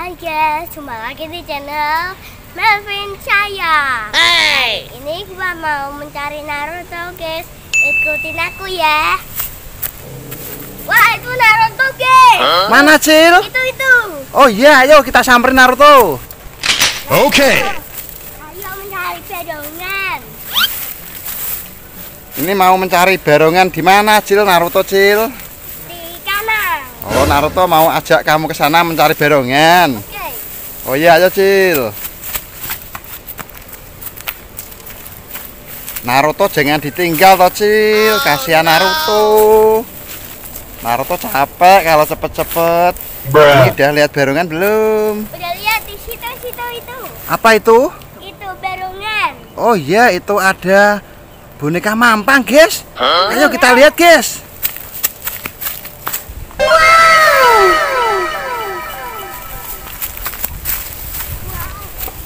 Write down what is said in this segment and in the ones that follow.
Hai guys, jumpa lagi di channel Melvin saya. Hey! Ini gua mau mencari Naruto guys. Ikutin aku ya. Wah itu Naruto guys. Mana Cil? Itu itu. Oh iya, ayo kita samperin Naruto. Okay. Ayo mencari bedongan. Ini mau mencari berongan di mana Cil? Naruto Cil? Oh Naruto mau ajak kamu ke sana mencari berongan. Oke. Oh iya, ayo Cil. Naruto jangan ditinggal toh Cil, kasihan Naruto. Naruto capek kalau cepet-cepet. Ini udah lihat berongan belum? Udah lihat di situ-situ itu. Apa itu? Itu bedongan. Oh iya, itu ada boneka mampang, guys. Ayo kita lihat, guys.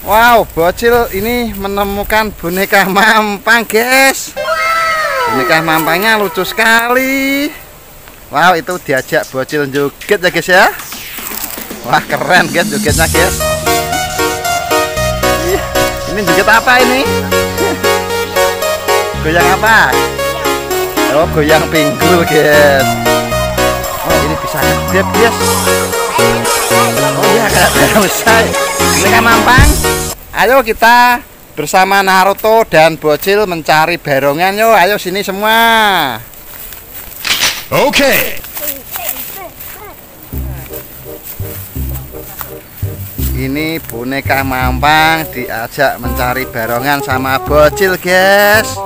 Wow, bocil ini menemukan boneka mampang, guys. Boneka mampangnya lucu sekali. Wow, itu diajak bocil joget ya, guys ya. Wah, keren, guys, jogetnya, guys. Ini joget apa ini? Goyang apa? Oh, goyang pinggul, guys. Oh, ini bisa ngedep, guys. Oh iya, usai. Kan mampang. Ayo kita bersama Naruto dan Bocil mencari berongan yo. Ayo sini semua. Okay. Ini boneka mampang diajak mencari berongan sama Bocil, guys.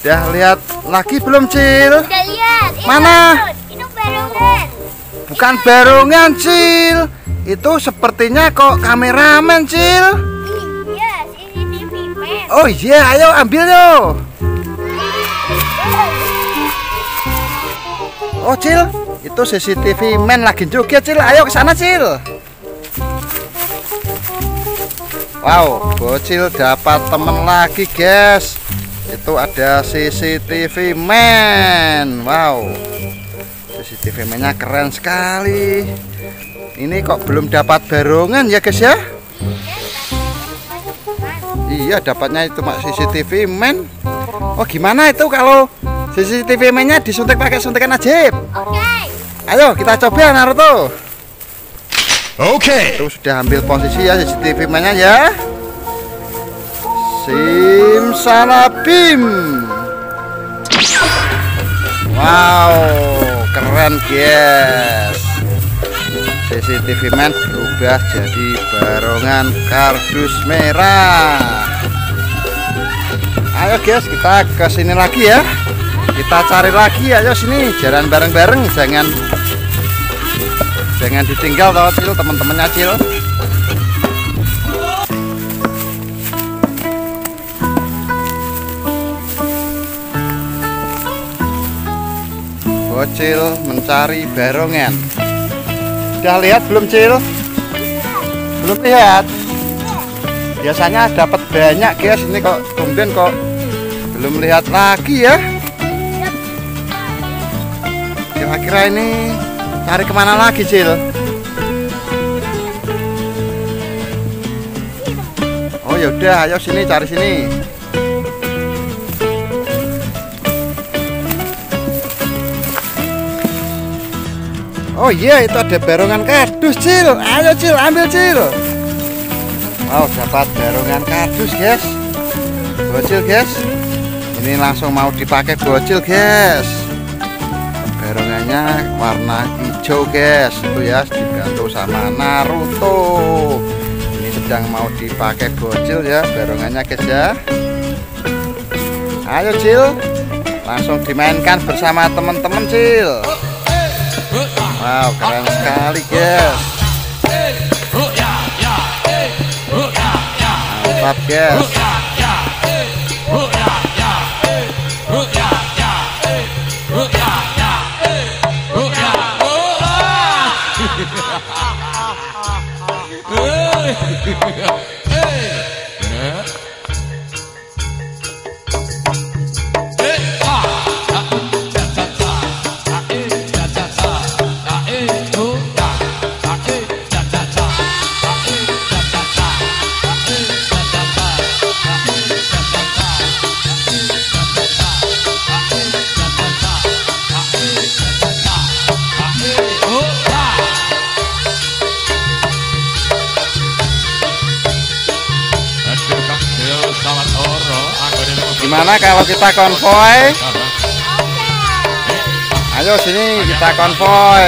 Udah lihat lagi belum, Cil? Udah lihat. Itu, Mana? Bukan berongan, Cil. Itu sepertinya kok kameramen, Cil. Iya. Oh iya, ayo ambil yo. Oh, Cil, itu CCTV man lagi joget, Cil. Ayo ke sana, Cil. Wow, bocil dapat temen lagi, guys. Itu ada CCTV man. Wow. CCTV man-nya keren sekali. Ini kok belum dapat barongan ya, guys ya? Iya, dapatnya itu mak CCTV man. Oh, gimana itu kalau CCTV man-nya disuntik pakai suntikan ajaib? Oke. Ayo kita coba Naruto. Okay. Itu sudah ambil posisi ya CCTV man-nya ya. Simsalabim. Wow, keren guys. CCTV man berubah jadi barongan kardus merah. Ayo guys, kita ke sini lagi ya. Kita cari lagi ayo sini, jalan bareng-bareng, jangan jangan ditinggal tau Cil, teman-temannya Cil. Bocil mencari barongan. Udah lihat belum Cil? Belum lihat. Biasanya dapat banyak guys, ini kok tumben kok belum lihat lagi ya. Kira-kira ini cari ke mana lagi Cil? Oh yaudah, ayo sini cari sini. Oh iya, itu ada barongan kardus, Cil. Ayo, Cil, ambil, Cil. Wow, dapat barongan kardus, guys. Bocil, guys. Ini langsung mau dipakai bocil, guys. Barongannya warna hijau, guys. Itu ya, dibantu sama Naruto. Ini sedang mau dipakai bocil ya, barongannya, guys ya. Ayo, Cil. Langsung dimainkan bersama teman-teman, Cil. Wow, keren sekali, guys. Mantap, guys. Hey! Gimana kalau kita konvoy? Ayo sini kita konvoy.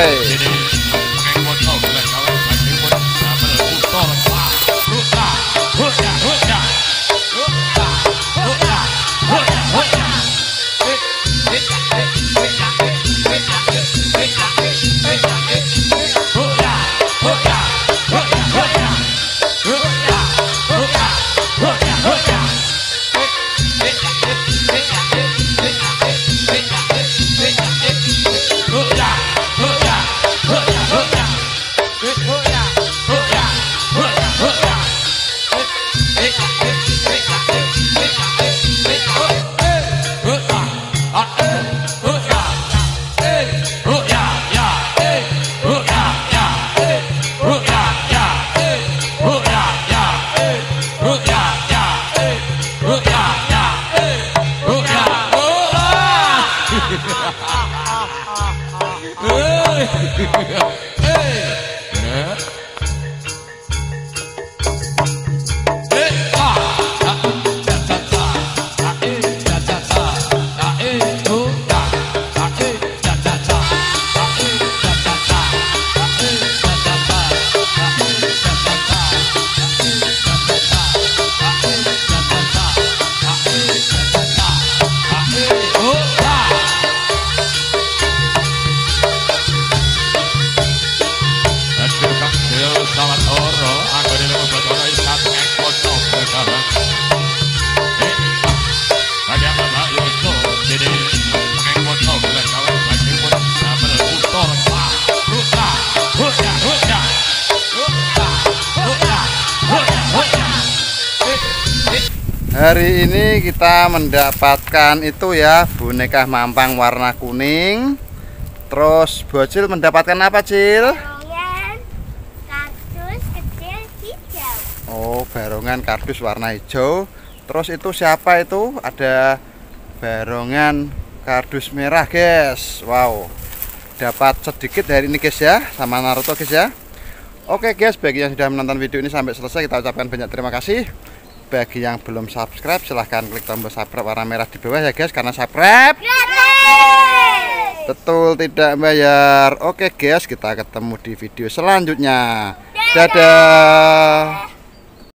Hari ini kita mendapatkan itu ya boneka mampang warna kuning. Terus Bocil mendapatkan apa, Cil? Barongan kardus kecil hijau. Oh, barongan kardus warna hijau. Terus itu siapa itu? Ada barongan kardus merah, guys. Wow. Dapat sedikit dari ini, guys ya, sama Naruto, guys ya. Oke, guys, bagi yang sudah menonton video ini sampai selesai, kita ucapkan banyak terima kasih. Bagi yang belum subscribe, silahkan klik tombol subscribe warna merah di bawah ya, guys, karena subscribe Gratis. betul tidak bayar. Oke, guys, kita ketemu di video selanjutnya. Dadah.